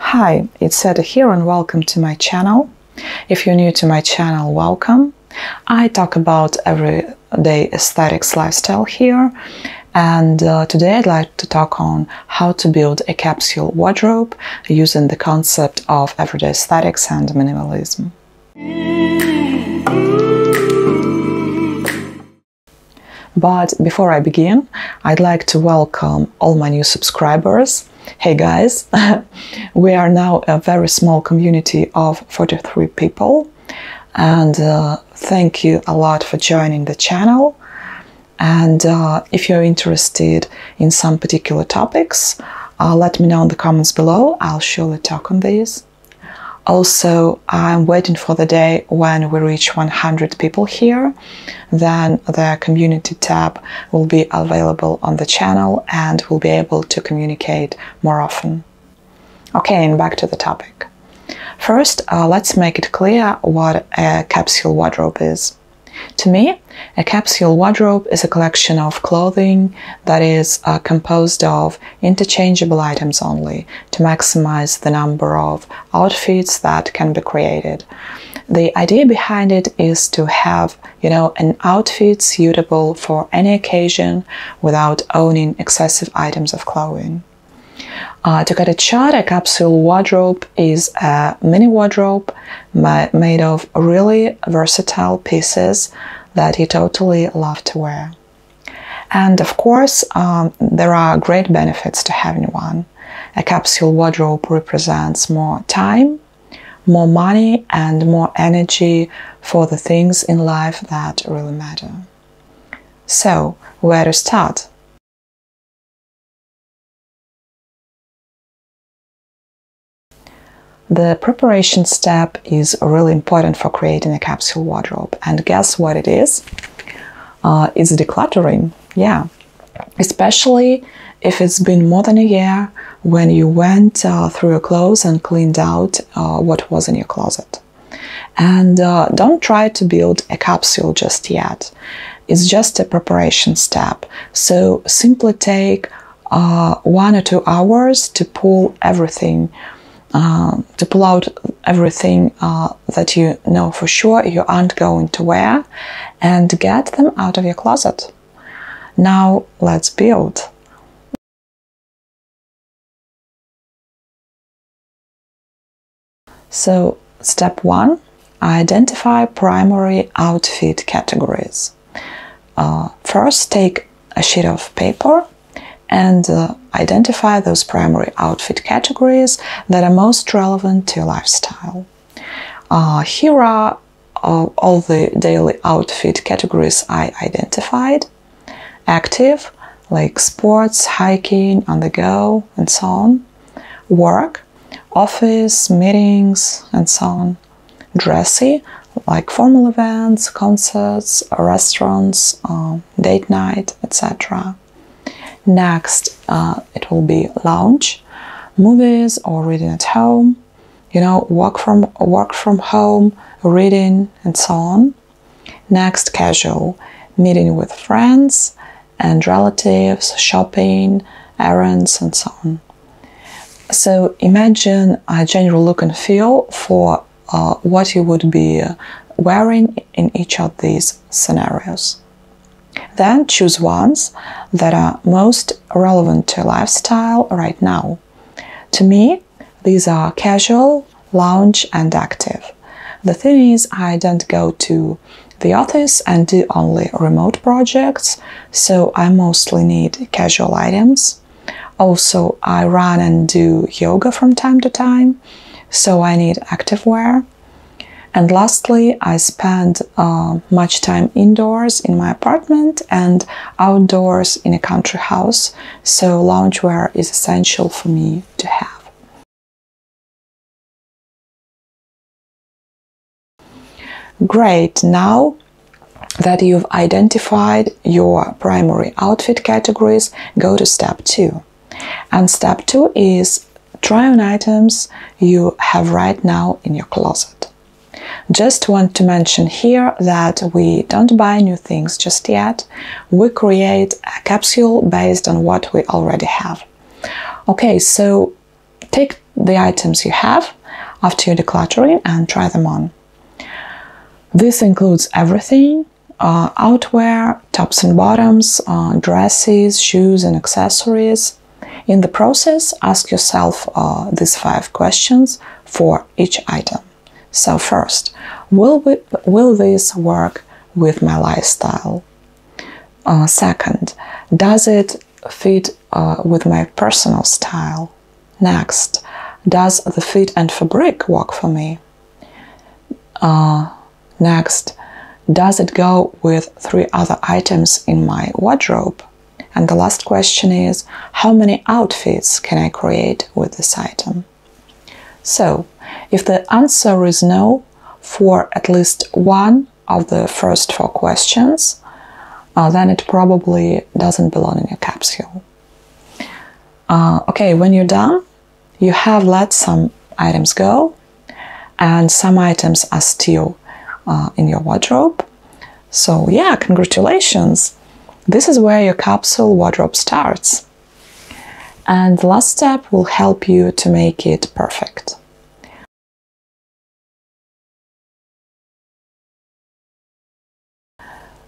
Hi, it's Sveta here and welcome to my channel. If you're new to my channel, welcome. I talk about everyday aesthetics lifestyle here and uh, today I'd like to talk on how to build a capsule wardrobe using the concept of everyday aesthetics and minimalism. But before I begin, I'd like to welcome all my new subscribers. Hey guys, we are now a very small community of 43 people, and uh, thank you a lot for joining the channel. And uh, if you're interested in some particular topics, uh, let me know in the comments below. I'll surely talk on these. Also, I'm waiting for the day when we reach 100 people here. Then the community tab will be available on the channel and we'll be able to communicate more often. Okay, and back to the topic. First, uh, let's make it clear what a capsule wardrobe is. To me, a capsule wardrobe is a collection of clothing that is uh, composed of interchangeable items only to maximize the number of outfits that can be created. The idea behind it is to have, you know, an outfit suitable for any occasion without owning excessive items of clothing. Uh, to get a short, a capsule wardrobe is a mini wardrobe ma made of really versatile pieces that you totally love to wear. And of course, um, there are great benefits to having one. A capsule wardrobe represents more time, more money, and more energy for the things in life that really matter. So, where to start? The preparation step is really important for creating a capsule wardrobe. And guess what it is? Uh, it's decluttering, yeah. Especially if it's been more than a year when you went uh, through your clothes and cleaned out uh, what was in your closet. And uh, don't try to build a capsule just yet. It's just a preparation step. So simply take uh, one or two hours to pull everything to pull out everything uh, that you know for sure you aren't going to wear and get them out of your closet. Now let's build. So, step one identify primary outfit categories. Uh, first, take a sheet of paper and uh, identify those primary outfit categories that are most relevant to your lifestyle. Uh, here are uh, all the daily outfit categories I identified active, like sports, hiking, on the go, and so on, work, office, meetings, and so on, dressy, like formal events, concerts, restaurants, uh, date night, etc. Next, uh, it will be lounge, movies or reading at home, you know, work from work from home, reading, and so on. Next, casual, meeting with friends and relatives, shopping, errands, and so on. So imagine a general look and feel for uh, what you would be wearing in each of these scenarios. Then choose ones that are most relevant to lifestyle right now. To me, these are casual, lounge, and active. The thing is, I don't go to the office and do only remote projects, so I mostly need casual items. Also, I run and do yoga from time to time, so I need active wear. And lastly, I spend uh, much time indoors in my apartment and outdoors in a country house, so loungewear is essential for me to have. Great, now that you've identified your primary outfit categories, go to step two. And step two is try on items you have right now in your closet. Just want to mention here that we don't buy new things just yet. We create a capsule based on what we already have. Okay, so take the items you have after your decluttering and try them on. This includes everything uh, outwear, tops and bottoms, uh, dresses, shoes, and accessories. In the process, ask yourself uh, these five questions for each item. So, first, will, we, will this work with my lifestyle? Uh, second, does it fit uh, with my personal style? Next, does the fit and fabric work for me? Uh, next, does it go with three other items in my wardrobe? And the last question is how many outfits can I create with this item? So, if the answer is no for at least one of the first four questions, uh, then it probably doesn't belong in your capsule. Uh, okay, when you're done, you have let some items go, and some items are still uh, in your wardrobe. So, yeah, congratulations! This is where your capsule wardrobe starts. And the last step will help you to make it perfect.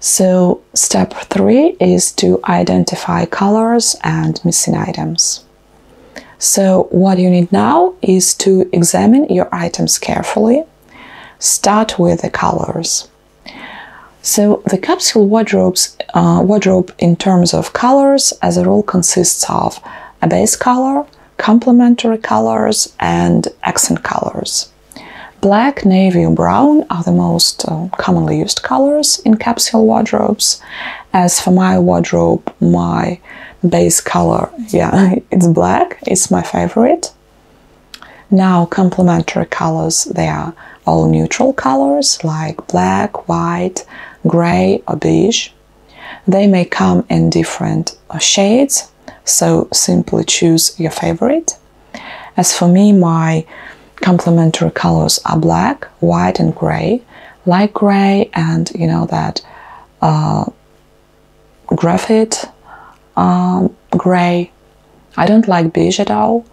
So, step three is to identify colors and missing items. So, what you need now is to examine your items carefully. Start with the colors. So, the capsule wardrobes, uh, wardrobe in terms of colors, as a rule, consists of a base color, complementary colors, and accent colors. Black, navy, or brown are the most uh, commonly used colors in capsule wardrobes. As for my wardrobe, my base color, yeah, it's black, it's my favorite. Now, complementary colors, they are all neutral colors like black, white, gray, or beige. They may come in different uh, shades, so simply choose your favorite. As for me, my complementary colors are black, white, and gray. Light gray and you know that uh, graphite um, gray. I don't like beige at all,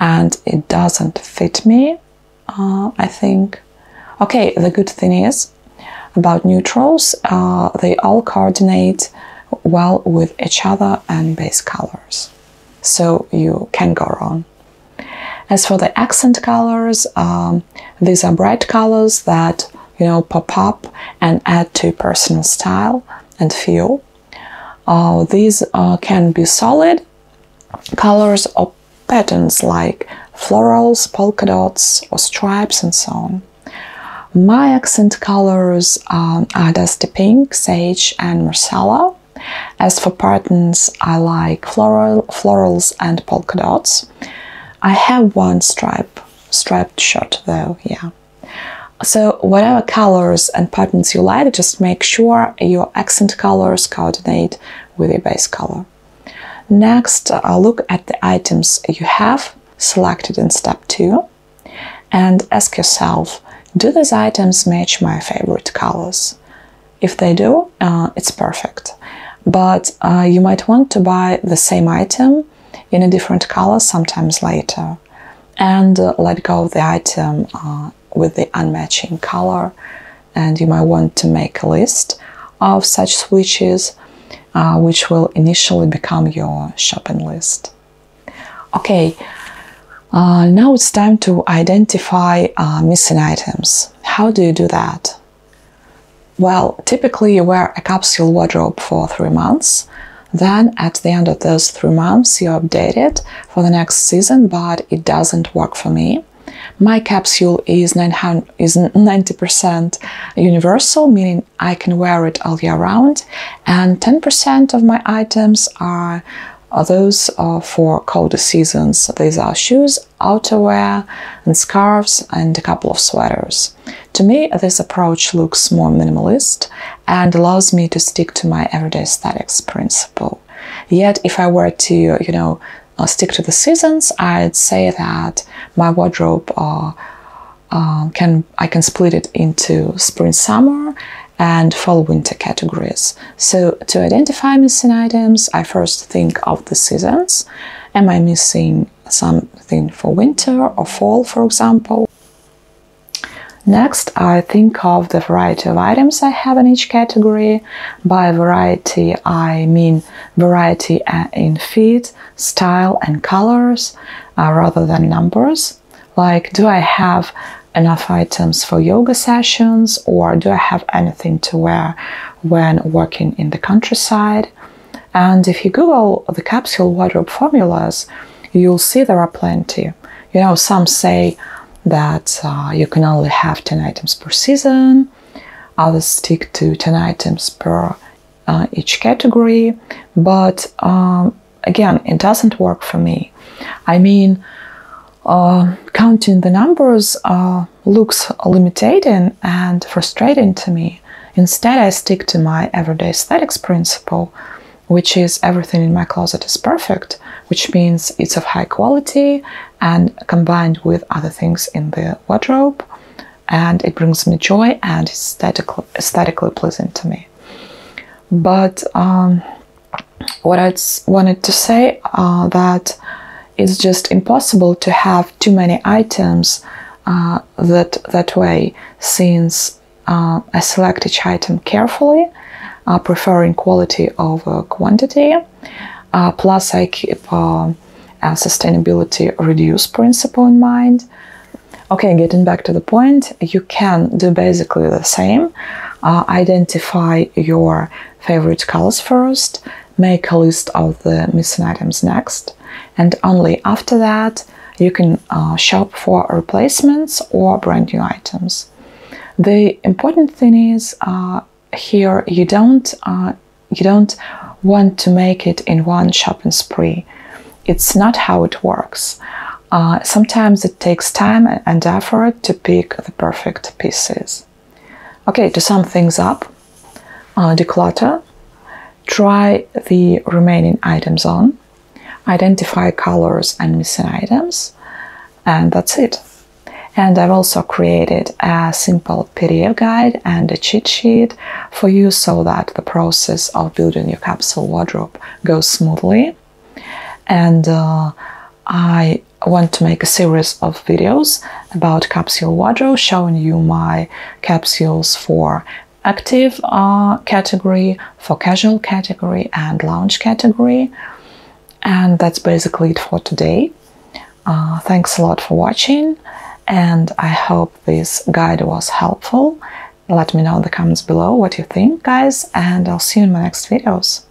and it doesn't fit me. Uh, I think. Okay, the good thing is about neutrals, uh, they all coordinate well with each other and base colors, so you can go wrong. As for the accent colors, um, these are bright colors that you know pop up and add to personal style and feel. Uh, these uh, can be solid colors or patterns like florals, polka dots, or stripes, and so on. My accent colors um, are dusty pink, sage, and marsala. As for patterns, I like floral, florals and polka dots. I have one stripe, striped shirt though, yeah. So whatever colors and patterns you like, just make sure your accent colors coordinate with your base color. Next, uh, look at the items you have selected in step 2 and ask yourself, do these items match my favorite colors? If they do, uh, it's perfect. But uh, you might want to buy the same item in a different color sometimes later and uh, let go of the item uh, with the unmatching color and you might want to make a list of such switches uh, which will initially become your shopping list. Okay, uh, now it's time to identify uh, missing items. How do you do that? Well, typically you wear a capsule wardrobe for three months. Then at the end of those three months, you update it for the next season, but it doesn't work for me. My capsule is 90% universal, meaning I can wear it all year round, and 10% of my items are those are for colder seasons. These are shoes, outerwear, and scarves, and a couple of sweaters. To me, this approach looks more minimalist and allows me to stick to my everyday aesthetics principle. Yet, if I were to, you know, uh, stick to the seasons, I'd say that my wardrobe uh, uh, can I can split it into spring summer and fall winter categories. So to identify missing items, I first think of the seasons. Am I missing something for winter or fall, for example. Next, I think of the variety of items I have in each category. By variety, I mean variety in fit, style, and colors uh, rather than numbers. Like, do I have enough items for yoga sessions or do I have anything to wear when working in the countryside? And if you Google the capsule wardrobe formulas, you'll see there are plenty. You know, some say that uh, you can only have 10 items per season, others stick to 10 items per uh, each category, but um, again, it doesn't work for me. I mean, uh, counting the numbers uh, looks limiting and frustrating to me. Instead, I stick to my everyday aesthetics principle, which is everything in my closet is perfect, which means it's of high quality and combined with other things in the wardrobe, and it brings me joy and aesthetically, aesthetically pleasing to me. But um, what I wanted to say uh, that it's just impossible to have too many items uh, that that way since uh, I select each item carefully, uh, preferring quality over quantity. Uh, plus, I keep uh, a sustainability reduce principle in mind. Okay, getting back to the point, you can do basically the same. Uh, identify your favorite colors first, make a list of the missing items next, and only after that you can uh, shop for replacements or brand new items. The important thing is uh, here you don't uh, you don't want to make it in one shopping spree. It's not how it works. Uh, sometimes it takes time and effort to pick the perfect pieces. Okay, to sum things up, uh, declutter, try the remaining items on, identify colors and missing items, and that's it. And I've also created a simple PDF guide and a cheat sheet for you so that the process of building your capsule wardrobe goes smoothly. And uh, I want to make a series of videos about capsule wardrobe showing you my capsules for active uh, category, for casual category and lounge category. And that's basically it for today. Uh, thanks a lot for watching and I hope this guide was helpful. Let me know in the comments below what you think guys and I'll see you in my next videos.